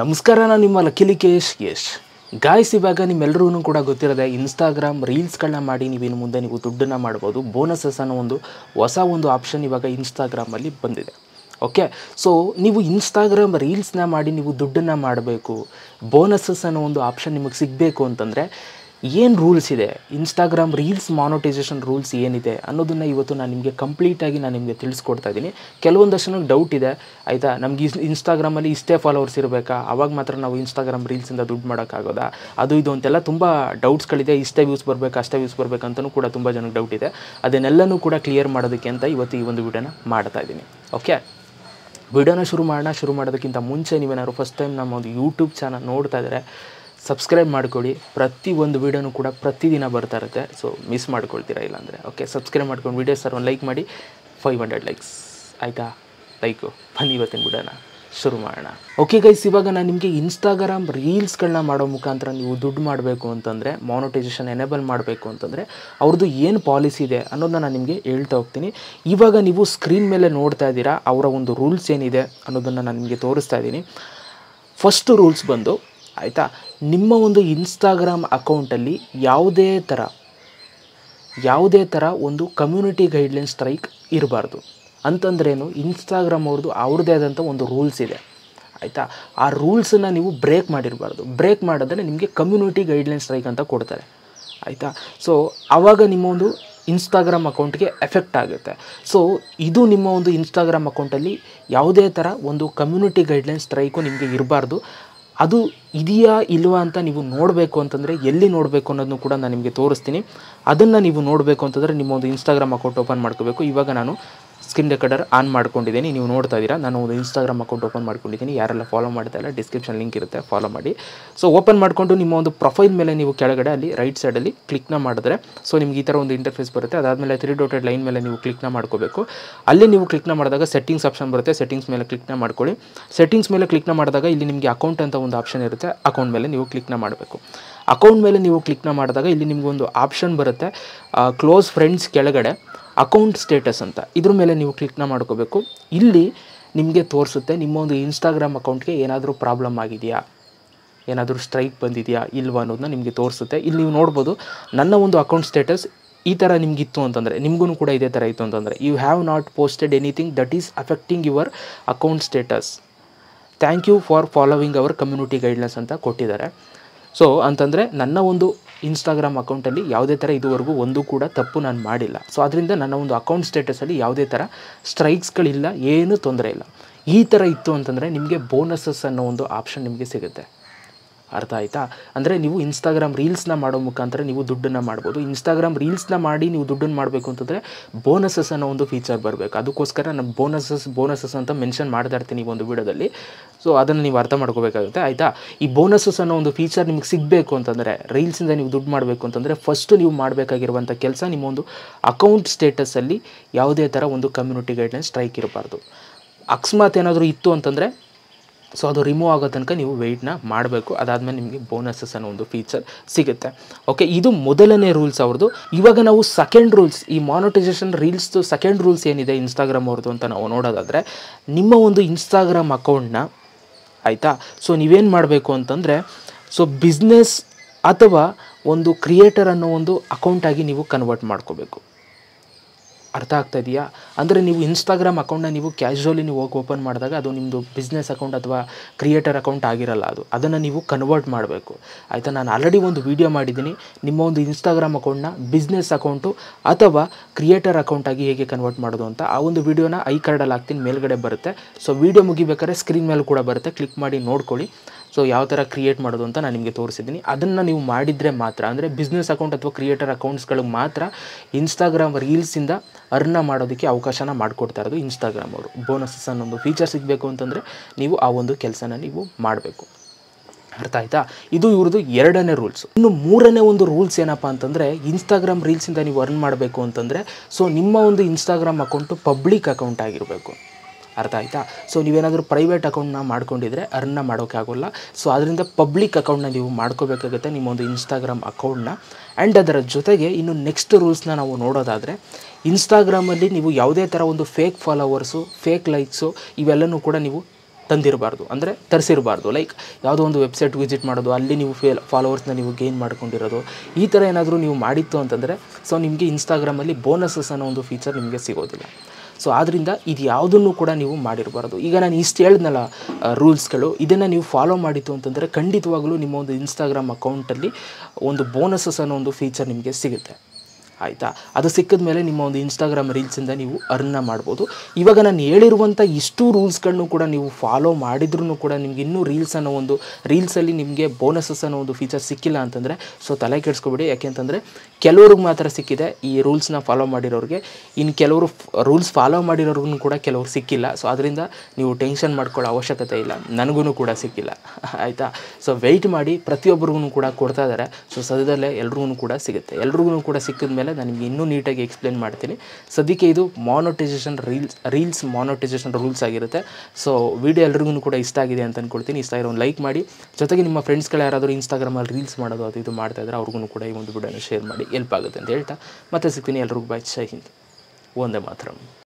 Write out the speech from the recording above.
ನಮಸ್ಕಾರ ನಾನು ನಿಮ್ಮ ಲಕಿಲಿಕೇಶ್ ಯಶ್ ಗಾಯ್ಸ್ ಇವಾಗ ನಿಮ್ಮೆಲ್ಲರೂ ಕೂಡ ಗೊತ್ತಿರೋದೆ ಇನ್ಸ್ಟಾಗ್ರಾಮ್ ರೀಲ್ಸ್ಗಳನ್ನ ಮಾಡಿ ನೀವಿನ್ನು ಮುಂದೆ ನೀವು ದುಡ್ಡನ್ನು ಮಾಡ್ಬೋದು. ಬೋನಸಸ್ ಅನ್ನೋ ಒಂದು ಹೊಸ ಒಂದು ಆಪ್ಷನ್ ಇವಾಗ ಇನ್ಸ್ಟಾಗ್ರಾಮಲ್ಲಿ ಬಂದಿದೆ. ಓಕೆ ಸೊ ನೀವು ಇನ್ಸ್ಟಾಗ್ರಾಮ್ ರೀಲ್ಸ್ನ ಮಾಡಿ ನೀವು ದುಡ್ಡನ್ನು ಮಾಡಬೇಕು. ಬೋನಸಸ್ ಅನ್ನೋ ಒಂದು ಆಪ್ಷನ್ ನಿಮಗೆ ಸಿಗಬೇಕು ಅಂತಂದರೆ ಏನು ರೂಲ್ಸ್ ಇದೆ? ಇನ್ಸ್ಟಾಗ್ರಾಮ್ ರೀಲ್ಸ್ ಮಾನೋಟೈಸೇಷನ್ ರೂಲ್ಸ್ ಏನಿದೆ ಅನ್ನೋದನ್ನು ಇವತ್ತು ನಾನು ನಿಮಗೆ ಕಂಪ್ಲೀಟಾಗಿ ನಾನು ನಿಮಗೆ ತಿಳಿಸ್ಕೊಡ್ತಾ ಇದ್ದೀನಿ. ಕೆಲವೊಂದಷ್ಟು ನನಗೆ ಡೌಟ್ ಇದೆ, ಆಯಿತಾ? ನಮಗೆ ಇಸ್ ಇನ್ಸ್ಟಾಗ್ರಾಮಲ್ಲಿ ಇಷ್ಟೇ ಫಾಲೋವರ್ಸ್ ಇರಬೇಕಾ? ಅವಾಗ ಮಾತ್ರ ನಾವು ಇನ್ಸ್ಟಾಗ್ರಾಮ್ ರೀಲ್ಸಿಂದ ದುಡ್ಡು ಮಾಡೋಕ್ಕಾಗೋದಾ ಅದು ಇದು ಅಂತೆಲ್ಲ ತುಂಬ ಡೌಟ್ಸ್ಗಳಿದೆ ಇಷ್ಟೇ ವ್ಯೂಸ್ ಬರಬೇಕು? ಅಷ್ಟೇ ವ್ಯೂಸ್ ಬರಬೇಕಂತಲೂ ಕೂಡ ತುಂಬ ಜನಕ್ಕೆ ಡೌಟ್ ಇದೆ. ಅದನ್ನೆಲ್ಲನೂ ಕೂಡ ಕ್ಲಿಯರ್ ಮಾಡೋದಕ್ಕೆ ಅಂತ ಇವತ್ತು ಈ ಒಂದು ವಿಡಿಯೋನ ಮಾಡ್ತಾ ಇದ್ದೀನಿ. ಓಕೆ ವಿಡಿಯೋನ ಶುರು ಮಾಡೋಣ. ಶುರು ಮಾಡೋದಕ್ಕಿಂತ ಮುಂಚೆ ನೀವೇನಾದ್ರು ಫಸ್ಟ್ ಟೈಮ್ ನಮ್ಮ ಒಂದು ಯೂಟ್ಯೂಬ್ ಚಾನಲ್ ನೋಡ್ತಾ ಇದ್ದರೆ ಸಬ್ಸ್ಕ್ರೈಬ್ ಮಾಡ್ಕೊಳ್ಳಿ. ಪ್ರತಿ ಒಂದು ವೀಡಿಯೋನು ಕೂಡ ಪ್ರತಿದಿನ ಬರ್ತಾ ಇರುತ್ತೆ. ಸೊ ಮಿಸ್ ಮಾಡ್ಕೊಳ್ತೀರಾ ಇಲ್ಲಾಂದರೆ ಓಕೆ ಸಬ್ಸ್ಕ್ರೈಬ್ ಮಾಡ್ಕೊಂಡು ವೀಡಿಯೋ ಸರ್ ಒಂದು ಲೈಕ್ ಮಾಡಿ. ಫೈವ್ ಹಂಡ್ರೆಡ್ ಲೈಕ್ಸ್ ಆಯಿತಾ? ಲೈಕು ಬನ್ನಿ ಇವತ್ತಿನ ಬಿಡೋಣ ಶುರು ಮಾಡೋಣ. ಓಕೆ ಗೈಸ್ ಇವಾಗ ನಾನು ನಿಮಗೆ ಇನ್ಸ್ಟಾಗ್ರಾಮ್ ರೀಲ್ಸ್ಗಳನ್ನ ಮಾಡೋ ಮುಖಾಂತರ ನೀವು ದುಡ್ಡು ಮಾಡಬೇಕು ಅಂತಂದರೆ ಮಾನಿಟೈಸೇಷನ್ ಎನೇಬಲ್ ಮಾಡಬೇಕು ಅಂತಂದರೆ ಅವ್ರದ್ದು ಏನು ಪಾಲಿಸಿ ಇದೆ ಅನ್ನೋದನ್ನ ನಾನು ನಿಮಗೆ ಹೇಳ್ತಾ ಹೋಗ್ತೀನಿ. ಇವಾಗ ನೀವು ಸ್ಕ್ರೀನ್ ಮೇಲೆ ನೋಡ್ತಾ ಇದ್ದೀರಾ, ಅವರ ಒಂದು ರೂಲ್ಸ್ ಏನಿದೆ ಅನ್ನೋದನ್ನು ನಾನು ನಿಮಗೆ ತೋರಿಸ್ತಾ ಇದ್ದೀನಿ. ಫಸ್ಟ್ ರೂಲ್ಸ್ ಬಂದು ಆಯಿತಾ? ನಿಮ್ಮ ಒಂದು ಇನ್ಸ್ಟಾಗ್ರಾಮ್ ಅಕೌಂಟಲ್ಲಿ ಯಾವುದೇ ಥರ ಯಾವುದೇ ಥರ ಒಂದು ಕಮ್ಯುನಿಟಿ ಗೈಡ್ಲೈನ್ ಸ್ಟ್ರೈಕ್ ಇರಬಾರ್ದು. ಅಂತಂದ್ರೇನು? ಇನ್ಸ್ಟಾಗ್ರಾಮ್ ಅವ್ರದ್ದು ಅವ್ರದ್ದೇ ಆದಂಥ ಒಂದು ರೂಲ್ಸ್ ಇದೆ. ಆಯಿತಾ? ಆ ರೂಲ್ಸನ್ನು ನೀವು ಬ್ರೇಕ್ ಮಾಡಿರಬಾರ್ದು. ಬ್ರೇಕ್ ಮಾಡಿದ್ರೆ ನಿಮಗೆ ಕಮ್ಯುನಿಟಿ ಗೈಡ್ಲೈನ್ ಸ್ಟ್ರೈಕ್ ಅಂತ ಕೊಡ್ತಾರೆ. ಆಯಿತಾ? ಸೊ ಆವಾಗ ನಿಮ್ಮ ಒಂದು ಇನ್ಸ್ಟಾಗ್ರಾಮ್ ಅಕೌಂಟ್ಗೆ ಎಫೆಕ್ಟ್ ಆಗುತ್ತೆ. ಸೊ ಇದು ನಿಮ್ಮ ಒಂದು ಇನ್ಸ್ಟಾಗ್ರಾಮ್ ಅಕೌಂಟಲ್ಲಿ ಯಾವುದೇ ಥರ ಒಂದು ಕಮ್ಯುನಿಟಿ ಗೈಡ್ಲೈನ್ ಸ್ಟ್ರೈಕು ನಿಮಗೆ ಇರಬಾರ್ದು. ಅದು ಇದೆಯಾ ಇಲ್ವಾ ಅಂತ ನೀವು ನೋಡಬೇಕು ಅಂತಂದರೆ ಎಲ್ಲಿ ನೋಡಬೇಕು ಅನ್ನೋದನ್ನು ಕೂಡ ನಾನು ನಿಮಗೆ ತೋರಿಸ್ತೀನಿ. ಅದನ್ನು ನೀವು ನೋಡಬೇಕು ಅಂತಂದರೆ ನಿಮ್ಮ ಒಂದು ಇನ್ಸ್ಟಾಗ್ರಾಮ್ ಅಕೌಂಟ್ ಓಪನ್ ಮಾಡ್ಕೋಬೇಕು. ಇವಾಗ ನಾನು ಸ್ಕ್ರೀನ್ ರೆಕಾರ್ಡರ್ ಆನ್ ಮಾಡ್ಕೊಂಡಿದ್ದೀನಿ. ನೀವು ನೋಡ್ತಾ ಇದ್ದೀರಾ, ನಾನು ಒಂದು ಇನ್ಸ್ಟಾಗ್ರಾಮ್ ಅಕೌಂಟ್ ಓಪನ್ ಮಾಡ್ಕೊಂಡಿದ್ದೀನಿ. ಯಾರೆಲ್ಲ ಫಾಲೋ ಮಾಡ್ತಾ ಇಲ್ಲ ಡಿಸ್ಕ್ರಿಪ್ಷನ್ ಲಿಂಕ್ ಇರುತ್ತೆ ಫಾಲೋ ಮಾಡಿ. ಸೊ ಓಪನ್ ಮಾಡಿಕೊಂಡು ನಿಮ್ಮ ಒಂದು ಪ್ರೊಫೈಲ್ ಮೇಲೆ ನೀವು ಕೆಳಗಡೆ, ಅಲ್ಲಿ ರೈಟ್ ಸೈಡಲ್ಲಿ ಕ್ಲಿಕ್ನ ಮಾಡಿದ್ರೆ ಸೊ ನಿಮ್ಗೆ ಈ ಥರ ಒಂದು ಇಂಟರ್ಫೇಸ್ ಬರುತ್ತೆ. ಅದಾದಮೇಲೆ ತ್ರೀ ಡೋಟೆಡ್ ಲೈನ್ ಮೇಲೆ ನೀವು ಕ್ಲಿಕ್ನ ಮಾಡ್ಕೋಬೇಕು. ಅಲ್ಲಿ ನೀವು ಕ್ಲಿಕ್ನ ಮಾಡಿದಾಗ ಸೆಟ್ಟಿಂಗ್ಸ್ ಆಪ್ಷನ್ ಬರುತ್ತೆ. ಸೆಟ್ಟಿಂಗ್ಸ್ ಮೇಲೆ ಕ್ಲಿಕ್ನ ಮಾಡ್ಕೊಳ್ಳಿ. ಸೆಟ್ಟಿಂಗ್ಸ್ ಮೇಲೆ ಕ್ಲಿಕ್ನ ಮಾಡಿದಾಗ ಇಲ್ಲಿ ನಿಮಗೆ ಅಕೌಂಟ್ ಅಂತ ಒಂದು ಆಪ್ಷನ್ ಇರುತ್ತೆ. ಅಕೌಂಟ್ ಮೇಲೆ ನೀವು ಕ್ಲಿಕ್ನ ಮಾಡಬೇಕು. ಅಕೌಂಟ್ ಮೇಲೆ ನೀವು ಕ್ಲಿಕ್ನ ಮಾಡಿದಾಗ ಇಲ್ಲಿ ನಿಮಗೊಂದು ಆಪ್ಷನ್ ಬರುತ್ತೆ. ಕ್ಲೋಸ್ ಫ್ರೆಂಡ್ಸ್ ಕೆಳಗಡೆ ಅಕೌಂಟ್ ಸ್ಟೇಟಸ್ ಅಂತ. ಇದ್ರ ಮೇಲೆ ನೀವು ಕ್ಲಿಕ್ನ ಮಾಡ್ಕೋಬೇಕು. ಇಲ್ಲಿ ನಿಮಗೆ ತೋರಿಸುತ್ತೆ, ನಿಮ್ಮ ಒಂದು ಇನ್ಸ್ಟಾಗ್ರಾಮ್ ಅಕೌಂಟ್ಗೆ ಏನಾದರೂ ಪ್ರಾಬ್ಲಮ್ ಆಗಿದೆಯಾ? ಏನಾದರೂ ಸ್ಟ್ರೈಕ್ ಬಂದಿದೆಯಾ, ಇಲ್ವಾ ಅನ್ನೋದನ್ನ ನಿಮಗೆ ತೋರಿಸುತ್ತೆ. ಇಲ್ಲಿ ನೀವು ನೋಡ್ಬೋದು, ನನ್ನ ಒಂದು ಅಕೌಂಟ್ ಸ್ಟೇಟಸ್ ಈ ಥರ ನಿಮಗಿತ್ತು ಅಂತಂದರೆ ನಿಮಗೂ ಕೂಡ ಇದೇ ಥರ ಇತ್ತು ಅಂತಂದರೆ you have not posted anything that is affecting your account status thank you for following our community guidelines ಅಂತ ಕೊಟ್ಟಿದ್ದಾರೆ. ಸೊ ಅಂತಂದರೆ ನನ್ನ ಒಂದು ಇನ್ಸ್ಟಾಗ್ರಾಮ್ ಅಕೌಂಟಲ್ಲಿ ಯಾವುದೇ ಥರ ಇದುವರೆಗೂ ಒಂದು ಕೂಡ ತಪ್ಪು ನಾನು ಮಾಡಿಲ್ಲ. ಸೊ ಅದರಿಂದ ನನ್ನ ಒಂದು ಅಕೌಂಟ್ ಸ್ಟೇಟಸಲ್ಲಿ ಯಾವುದೇ ಥರ ಸ್ಟ್ರೈಕ್ಸ್ಗಳಿಲ್ಲ ಏನೂ ತೊಂದರೆ ಇಲ್ಲ. ಈ ಥರ ಇತ್ತು ಅಂತಂದರೆ ನಿಮಗೆ ಬೋನಸಸ್ ಅನ್ನೋ ಒಂದು ಆಪ್ಷನ್ ನಿಮಗೆ ಸಿಗುತ್ತೆ. ಅರ್ಥ ಆಯಿತಾ? ಅಂದರೆ ನೀವು ಇನ್ಸ್ಟಾಗ್ರಾಮ್ ರೀಲ್ಸ್ನ ಮಾಡೋ ಮುಖಾಂತರ ನೀವು ದುಡ್ಡನ್ನು ಮಾಡ್ಬೋದು. ಇನ್ಸ್ಟಾಗ್ರಾಮ್ ರೀಲ್ಸ್ನ ಮಾಡಿ ನೀವು ದುಡ್ಡನ್ನು ಮಾಡಬೇಕು ಅಂತಂದರೆ ಬೋನಸಸ್ ಅನ್ನೋ ಒಂದು ಫೀಚರ್ ಬರಬೇಕು. ಅದಕ್ಕೋಸ್ಕರ ನಾನು ಬೋನಸಸ್ ಬೋನಸಸ್ ಅಂತ ಮೆನ್ಷನ್ ಮಾಡ್ತಾ ಇರ್ತೀನಿ ಒಂದು ವಿಡಿಯೋದಲ್ಲಿ. ಸೊ ಅದನ್ನು ನೀವು ಅರ್ಥ ಮಾಡ್ಕೋಬೇಕಾಗುತ್ತೆ. ಆಯಿತಾ? ಈ ಬೋನಸಸ್ ಅನ್ನೋ ಒಂದು ಫೀಚರ್ ನಿಮಗೆ ಸಿಗಬೇಕು ಅಂತಂದರೆ ರೀಲ್ಸಿಂದ ನೀವು ದುಡ್ಡು ಮಾಡಬೇಕು ಅಂತಂದರೆ ಫಸ್ಟು ನೀವು ಮಾಡಬೇಕಾಗಿರುವಂಥ ಕೆಲಸ ನಿಮ್ಮ ಒಂದು ಅಕೌಂಟ್ ಸ್ಟೇಟಸಲ್ಲಿ ಯಾವುದೇ ಥರ ಒಂದು ಕಮ್ಯುನಿಟಿ ಗೈಡ್ಲೈನ್ ಸ್ಟ್ರೈಕ್ ಇರಬಾರ್ದು. ಅಕಸ್ಮಾತ್ ಏನಾದರೂ ಇತ್ತು ಅಂತಂದರೆ ಸೊ ಅದು ರಿಮೂವ್ ಆಗೋ ತನಕ ನೀವು ವೆಯ್ಟ್ನ ಮಾಡಬೇಕು. ಅದಾದಮೇಲೆ ನಿಮಗೆ ಬೋನಸಸ್ ಅನ್ನೋ ಒಂದು ಫೀಚರ್ ಸಿಗುತ್ತೆ. ಓಕೆ ಇದು ಮೊದಲನೇ ರೂಲ್ಸ್ ಅವ್ರದ್ದು ಇವಾಗ ನಾವು ಸೆಕೆಂಡ್ ರೂಲ್ಸ್ ಈ ಮಾನಿಟೈಸೇಷನ್ ರೀಲ್ಸ್ದು ಸೆಕೆಂಡ್ ರೂಲ್ಸ್ ಏನಿದೆ ಇನ್ಸ್ಟಾಗ್ರಾಮ್ ಅವ್ರದ್ದು ಅಂತ ನಾವು ನೋಡೋದಾದರೆ, ನಿಮ್ಮ ಒಂದು ಇನ್ಸ್ಟಾಗ್ರಾಮ್ ಅಕೌಂಟ್ನ ಆಯಿತಾ? ಸೊ ನೀವೇನು ಮಾಡಬೇಕು ಅಂತಂದರೆ ಸೊ ಬಿಸ್ನೆಸ್ ಅಥವಾ ಒಂದು ಕ್ರಿಯೇಟರ್ ಅನ್ನೋ ಒಂದು ಅಕೌಂಟಾಗಿ ನೀವು ಕನ್ವರ್ಟ್ ಮಾಡ್ಕೋಬೇಕು. ಅರ್ಥ ಆಗ್ತಾ ಇದೆಯಾ? ಅಂದರೆ ನೀವು ಇನ್ಸ್ಟಾಗ್ರಾಮ್ ಅಕೌಂಟ್ನ ನೀವು ಕ್ಯಾಶುವಲಿ ನೀವು ಹೋಗಿ ಓಪನ್ ಮಾಡಿದಾಗ ಅದು ನಿಮ್ಮದು ಬಿಸ್ನೆಸ್ ಅಕೌಂಟ್ ಅಥವಾ ಕ್ರಿಯೇಟರ್ ಅಕೌಂಟ್ ಆಗಿರಲ್ಲ ಅದು. ಅದನ್ನು ನೀವು ಕನ್ವರ್ಟ್ ಮಾಡಬೇಕು. ಆಯಿತಾ? ನಾನು ಆಲ್ರೆಡಿ ಒಂದು ವೀಡಿಯೋ ಮಾಡಿದ್ದೀನಿ. ನಿಮ್ಮ ಒಂದು ಇನ್ಸ್ಟಾಗ್ರಾಮ್ ಅಕೌಂಟ್ನ ಬಿಸ್ನೆಸ್ ಅಕೌಂಟು ಅಥವಾ ಕ್ರಿಯೇಟರ್ ಅಕೌಂಟಾಗಿ ಹೇಗೆ ಕನ್ವರ್ಟ್ ಮಾಡೋದು ಅಂತ ಆ ಒಂದು ವೀಡಿಯೋನ ಐ ಕಾರ್ಡಲ್ಲಿ ಹಾಕ್ತೀನಿ. ಮೇಲ್ಗಡೆ ಬರುತ್ತೆ. ಸೊ ವೀಡಿಯೋ ಮುಗಿಬೇಕಾದ್ರೆ ಸ್ಕ್ರೀನ್ ಮೇಲೆ ಕೂಡ ಬರುತ್ತೆ. ಕ್ಲಿಕ್ ಮಾಡಿ ನೋಡ್ಕೊಳ್ಳಿ. ಸೊ ಯಾವ ಥರ ಕ್ರಿಯೇಟ್ ಮಾಡೋದು ಅಂತ ನಾನು ನಿಮಗೆ ತೋರಿಸಿದ್ದೀನಿ. ಅದನ್ನು ನೀವು ಮಾಡಿದರೆ ಮಾತ್ರ, ಅಂದರೆ ಬಿಸ್ನೆಸ್ ಅಕೌಂಟ್ ಅಥವಾ ಕ್ರಿಯೇಟರ್ ಅಕೌಂಟ್ಸ್ಗಳಿಗೆ ಮಾತ್ರ ಇನ್ಸ್ಟಾಗ್ರಾಮ್ ರೀಲ್ಸಿಂದ ಅರ್ನ ಮಾಡೋದಕ್ಕೆ ಅವಕಾಶನ ಮಾಡಿಕೊಡ್ತಾ ಇರೋದು ಇನ್ಸ್ಟಾಗ್ರಾಮ್ ಅವರು. ಬೋನಸಸ್ ಅನ್ನೊಂದು ಫೀಚರ್ ಸಿಗಬೇಕು ಅಂತಂದರೆ ನೀವು ಆ ಒಂದು ಕೆಲಸನ ನೀವು ಮಾಡಬೇಕು. ಅರ್ಥ ಆಯ್ತಾ? ಇದು ಇವ್ರದ್ದು ಎರಡನೇ ರೂಲ್ಸ್ ಇನ್ನು ಮೂರನೇ ಒಂದು ರೂಲ್ಸ್ ಏನಪ್ಪ ಅಂತಂದರೆ ಇನ್ಸ್ಟಾಗ್ರಾಮ್ ರೀಲ್ಸಿಂದ ನೀವು ಅರ್ನ್ ಮಾಡಬೇಕು ಅಂತಂದರೆ ಸೊ ನಿಮ್ಮ ಒಂದು ಇನ್ಸ್ಟಾಗ್ರಾಮ್ ಅಕೌಂಟು ಪಬ್ಲಿಕ್ ಅಕೌಂಟ್ ಆಗಿರಬೇಕು. ಅರ್ಥ ಆಯಿತಾ? ಸೊ ನೀವೇನಾದರೂ ಪ್ರೈವೇಟ್ ಅಕೌಂಟ್ನ ಮಾಡ್ಕೊಂಡಿದ್ರೆ ಅರ್ನ ಮಾಡೋಕ್ಕಾಗೋಲ್ಲ ಸೊ ಅದರಿಂದ ಪಬ್ಲಿಕ್ ಅಕೌಂಟ್ನ ನೀವು ಮಾಡ್ಕೋಬೇಕಾಗುತ್ತೆ ನಿಮ್ಮೊಂದು ಇನ್ಸ್ಟಾಗ್ರಾಮ್ ಅಕೌಂಟ್ನ ಆ್ಯಂಡ್ ಅದರ ಜೊತೆಗೆ ಇನ್ನು ನೆಕ್ಸ್ಟ್ ರೂಲ್ಸ್ನ ನಾವು ನೋಡೋದಾದರೆ ಇನ್ಸ್ಟಾಗ್ರಾಮಲ್ಲಿ ನೀವು ಯಾವುದೇ ಥರ ಒಂದು ಫೇಕ್ ಫಾಲೋವರ್ಸು ಫೇಕ್ ಲೈಕ್ಸು ಇವೆಲ್ಲನೂ ಕೂಡ ನೀವು ತಂದಿರಬಾರ್ದು. ಅಂದರೆ ತರಿಸಿರಬಾರ್ದು. ಲೈಕ್ ಯಾವುದೋ ಒಂದು ವೆಬ್ಸೈಟ್ ವಿಸಿಟ್ ಮಾಡೋದು, ಅಲ್ಲಿ ನೀವು ಫೇಲ್ ಫಾಲೋವರ್ಸ್ನ ನೀವು ಗೇನ್ ಮಾಡ್ಕೊಂಡಿರೋದು, ಈ ಥರ ಏನಾದರೂ ನೀವು ಮಾಡಿತ್ತು ಅಂತಂದರೆ ಸೊ ನಿಮಗೆ ಇನ್ಸ್ಟಾಗ್ರಾಮಲ್ಲಿ ಬೋನಸಸ್ ಅನ್ನೋ ಒಂದು ಫೀಚರ್ ನಿಮಗೆ ಸಿಗೋದಿಲ್ಲ. ಸೊ ಆದ್ದರಿಂದ ಇದು ಯಾವುದನ್ನು ಕೂಡ ನೀವು ಮಾಡಿರಬಾರ್ದು. ಈಗ ನಾನು ಇಷ್ಟು ಹೇಳಿದ್ನಲ್ಲ ರೂಲ್ಸ್ಗಳು, ಇದನ್ನು ನೀವು ಫಾಲೋ ಮಾಡಿತ್ತು ಅಂತಂದರೆ ಖಂಡಿತವಾಗಲೂ ನಿಮ್ಮ ಒಂದು ಇನ್ಸ್ಟಾಗ್ರಾಮ್ ಅಕೌಂಟಲ್ಲಿ ಒಂದು ಬೋನಸಸ್ ಅನ್ನೋ ಒಂದು ಫೀಚರ್ ನಿಮಗೆ ಸಿಗುತ್ತೆ. ಆಯಿತಾ? ಅದು ಸಿಕ್ಕಿದ ಮೇಲೆ ನಿಮ್ಮ ಒಂದು ಇನ್ಸ್ಟಾಗ್ರಾಮ್ ರೀಲ್ಸಿಂದ ನೀವು ಅರ್ನ ಮಾಡ್ಬೋದು. ಇವಾಗ ನಾನು ಹೇಳಿರುವಂಥ ಇಷ್ಟು ರೂಲ್ಸ್ಗಳನ್ನು ಕೂಡ ನೀವು ಫಾಲೋ ಮಾಡಿದ್ರೂ ಕೂಡ ನಿಮ್ಗೆ ಇನ್ನೂ ರೀಲ್ಸ್ ಅನ್ನೋ ಒಂದು ರೀಲ್ಸಲ್ಲಿ ನಿಮಗೆ ಬೋನಸಸ್ ಅನ್ನೋ ಒಂದು ಫೀಚರ್ ಸಿಕ್ಕಿಲ್ಲ ಅಂತಂದರೆ ಸೊ ತಲೆ ಕೆಡಿಸ್ಕೊಬೇಡಿ. ಯಾಕೆಂತಂದರೆ ಕೆಲವ್ರಿಗೆ ಮಾತ್ರ ಸಿಕ್ಕಿದೆ ಈ ರೂಲ್ಸ್ನ ಫಾಲೋ ಮಾಡಿರೋರಿಗೆ. ಇನ್ನು ಕೆಲವರು ರೂಲ್ಸ್ ಫಾಲೋ ಮಾಡಿರೋರ್ಗೂ ಕೂಡ ಕೆಲವ್ರು ಸಿಕ್ಕಿಲ್ಲ. ಸೊ ಅದರಿಂದ ನೀವು ಟೆನ್ಷನ್ ಮಾಡ್ಕೊಳ್ಳೋ ಅವಶ್ಯಕತೆ ಇಲ್ಲ. ನನಗೂ ಕೂಡ ಸಿಕ್ಕಿಲ್ಲ. ಆಯಿತಾ? ಸೊ ವೆಯ್ಟ್ ಮಾಡಿ ಪ್ರತಿಯೊಬ್ಬರಿಗೂ ಕೂಡ ಕೊಡ್ತಾ ಇದ್ದಾರೆ ಸೊ ಸದ್ಯದಲ್ಲೇ ಎಲ್ರಿಗೂ ಕೂಡ ಸಿಗುತ್ತೆ. ಎಲ್ರಿಗೂ ಕೂಡ ಸಿಕ್ಕಿದ ಮೇಲೆ ನಾನು ನಿಮಗೆ ಇನ್ನೂ ನೀಟಾಗಿ ಎಕ್ಸ್ಪ್ಲೇನ್ ಮಾಡ್ತೀನಿ. ಸದ್ಯಕ್ಕೆ ಇದು monetisation reels reels monetisation rules ಆಗಿರುತ್ತೆ. ಸೊ ವಿಡಿಯೋ ಎಲ್ರಿಗೂ ಕೂಡ ಇಷ್ಟ ಆಗಿದೆ ಅಂತ ಅಂದ್ಕೊಳ್ತೀನಿ ಇಷ್ಟ ಇರೋ ಲೈಕ್ ಮಾಡಿ. ಜೊತೆಗೆ ನಿಮ್ಮ ಫ್ರೆಂಡ್ಸ್ಗಳು ಯಾರಾದರೂ ಇನ್ಸ್ಟಾಗ್ರಾಮಲ್ಲಿ ರೀಲ್ಸ್ ಮಾಡೋದು ಅದು ಇದು ಮಾಡ್ತಾ ಇದ್ದಾರೆ ಅವ್ರಿಗೂ ಕೂಡ ಈ ಒಂದು ವಿಡಿಯೋನ ಶೇರ್ ಮಾಡಿ. ಎಲ್ಪ್ ಆಗುತ್ತೆ ಅಂತ ಹೇಳ್ತಾ. ಮತ್ತೆ ಸಿಗ್ತೀನಿ ಎಲ್ರಿಗೂ ಬಾಯ್ ಜೈ ಹಿಂದ್. ಒಂದೇ ಮಾತ್ರ.